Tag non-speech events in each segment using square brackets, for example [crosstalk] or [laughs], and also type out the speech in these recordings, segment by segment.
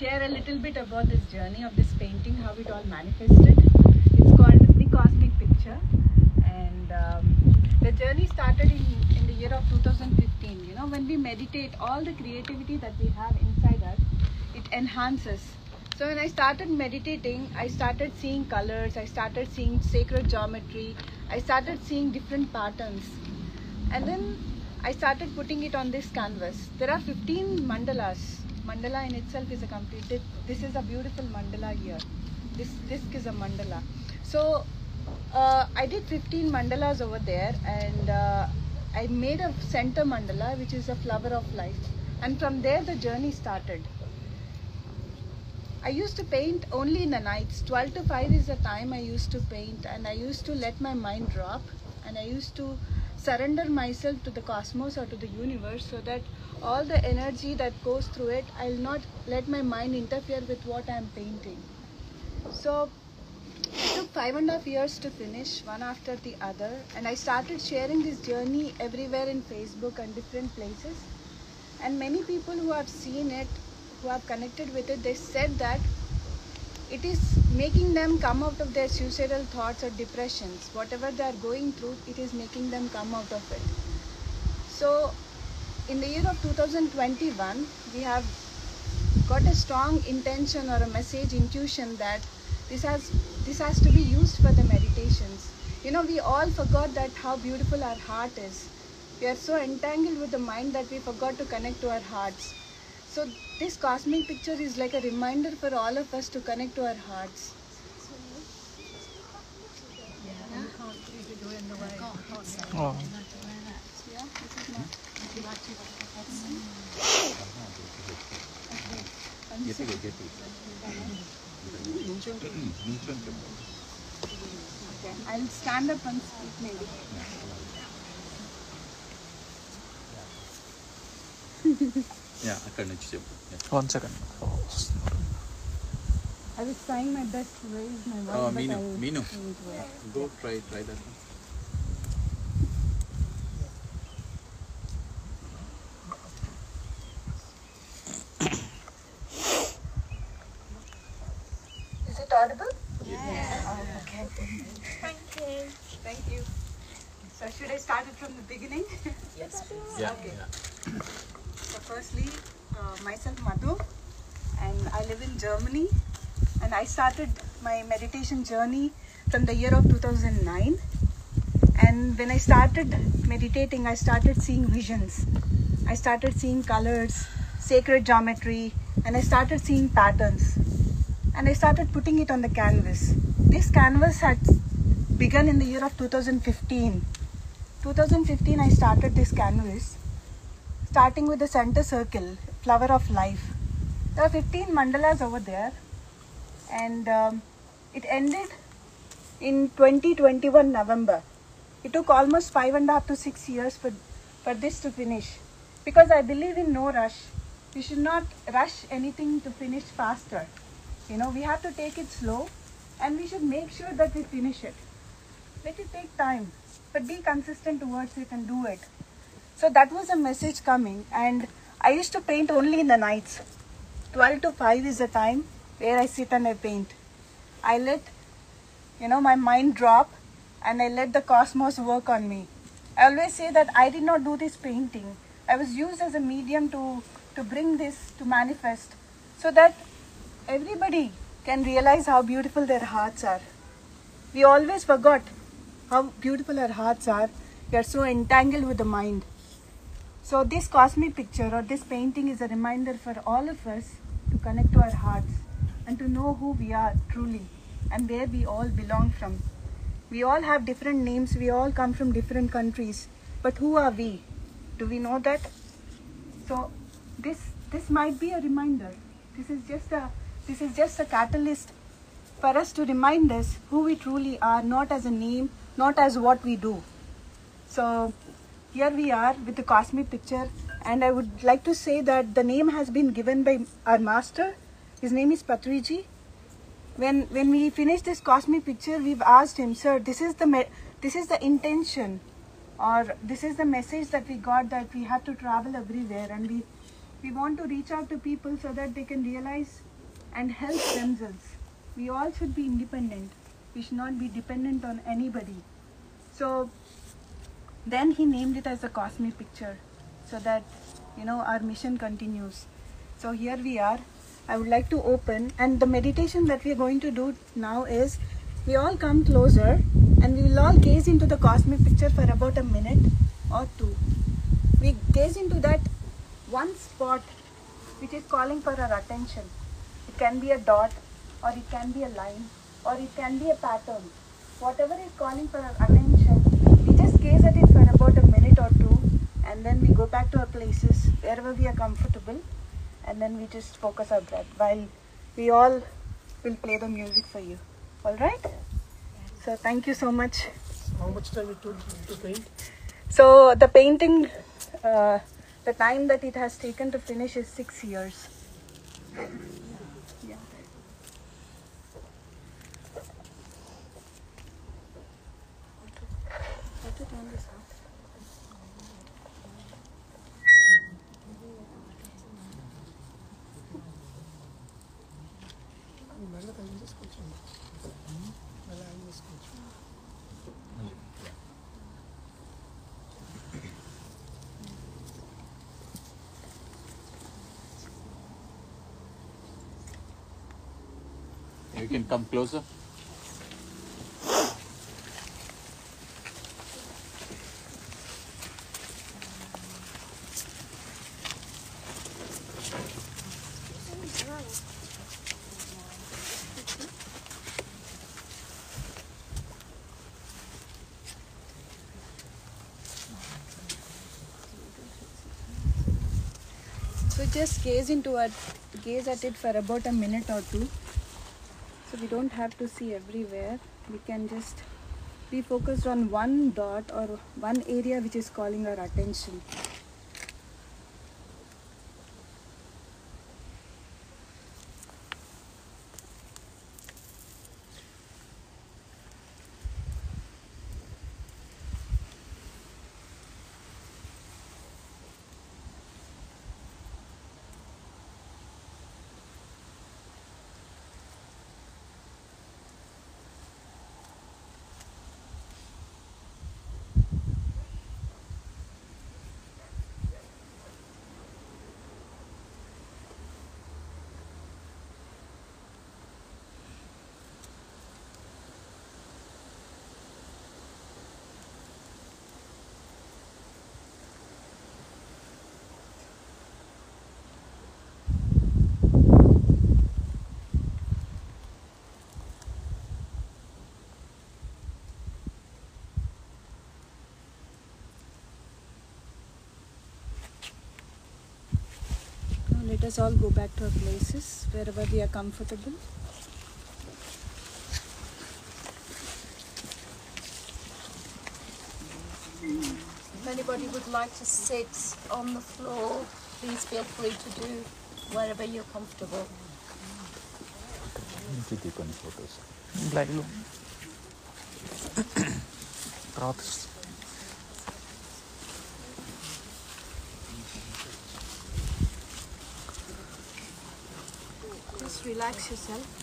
share a little bit about this journey of this painting, how it all manifested. It's called The Cosmic Picture, and um, the journey started in, in the year of 2015. You know, when we meditate, all the creativity that we have inside us, it enhances. So when I started meditating, I started seeing colors, I started seeing sacred geometry, I started seeing different patterns, and then I started putting it on this canvas. There are 15 mandalas. Mandala in itself is a completed. This is a beautiful mandala here. This disc is a mandala. So uh, I did 15 mandalas over there, and uh, I made a center mandala, which is a flower of life. And from there, the journey started. I used to paint only in the nights. 12 to 5 is the time I used to paint, and I used to let my mind drop, and I used to surrender myself to the cosmos or to the universe so that all the energy that goes through it, I'll not let my mind interfere with what I'm painting. So it took five and a half years to finish, one after the other, and I started sharing this journey everywhere in Facebook and different places. And many people who have seen it, who have connected with it, they said that it is making them come out of their suicidal thoughts or depressions. Whatever they are going through, it is making them come out of it. So, in the year of 2021, we have got a strong intention or a message intuition that this has this has to be used for the meditations. You know, we all forgot that how beautiful our heart is. We are so entangled with the mind that we forgot to connect to our hearts. So this cosmic picture is like a reminder for all of us to connect to our hearts. Oh. Yeah, this is not. Getir getir. Niçin Okay, I'll stand up and speak maybe. Yeah అక్కడ నుంచి చెప్పు One second. I was trying my best to raise my voice, Oh, but Meenu, I Meenu. didn't work. Go try try Should I start it from the beginning? Yeah [laughs] Okay. So firstly, uh, myself Madhu, and I live in Germany, and I started my meditation journey from the year of 2009. And when I started meditating, I started seeing visions. I started seeing colors, sacred geometry, and I started seeing patterns. And I started putting it on the canvas. This canvas had begun in the year of 2015. 2015, I started this canvas starting with the center circle, flower of life. There are 15 mandalas over there, and um, it ended in 2021 November. It took almost five and a half to six years for, for this to finish because I believe in no rush. We should not rush anything to finish faster. You know, we have to take it slow and we should make sure that we finish it. Let it take time, but be consistent towards it and do it. So that was a message coming, and I used to paint only in the nights. 12 to 5 is the time where I sit and I paint. I let, you know, my mind drop and I let the cosmos work on me. I always say that I did not do this painting. I was used as a medium to, to bring this to manifest so that everybody can realize how beautiful their hearts are. We always forgot how beautiful our hearts are. We are so entangled with the mind. So, this cosmic picture or this painting is a reminder for all of us to connect to our hearts and to know who we are truly and where we all belong from. We all have different names, we all come from different countries, but who are we? Do we know that? So, this this might be a reminder. This is just a this is just a catalyst for us to remind us who we truly are, not as a name, not as what we do. So here we are with the cosmic picture, and I would like to say that the name has been given by our master. His name is Patriji. When when we finished this cosmic picture, we've asked him, sir, this is the this is the intention, or this is the message that we got that we have to travel everywhere, and we we want to reach out to people so that they can realize and help themselves. We all should be independent. We should not be dependent on anybody. So then he named it as a cosmic picture so that you know our mission continues. So here we are. I would like to open and the meditation that we are going to do now is we all come closer and we will all gaze into the cosmic picture for about a minute or two. We gaze into that one spot which is calling for our attention. It can be a dot or it can be a line or it can be a pattern. Whatever is calling for our attention, we just gaze at it for about a minute or two and then we go back to our places wherever we are comfortable and then we just focus our breath while we all will play the music for you. All right? So thank you so much. How much time it took to paint? So the painting, uh, the time that it has taken to finish is six years. You can come closer. Just gaze into it, gaze at it for about a minute or two. So we don't have to see everywhere. We can just be focused on one dot or one area which is calling our attention. let us all go back to our places wherever we are comfortable. If anybody would like to sit on the floor, please feel free to do wherever you're comfortable. photos. Black room. Relax yourself.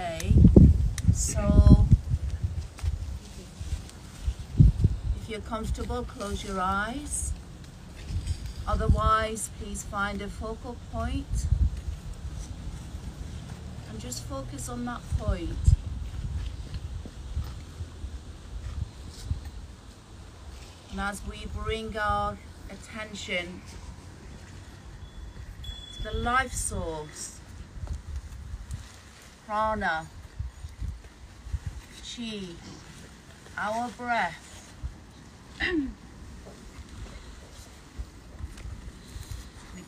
Okay, so if you're comfortable, close your eyes. Otherwise, please find a focal point and just focus on that point. And as we bring our attention to the life source, prana, chi, our breath. We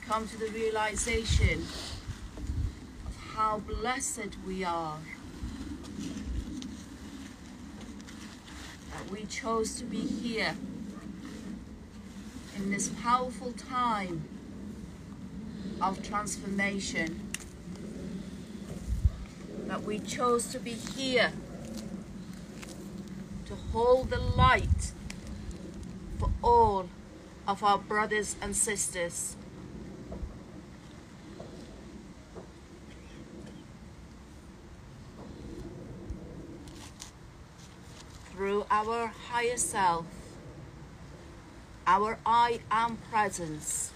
come to the realization of how blessed we are that we chose to be here in this powerful time of transformation. That we chose to be here to hold the light all of our brothers and sisters. Through our higher self, our I am presence,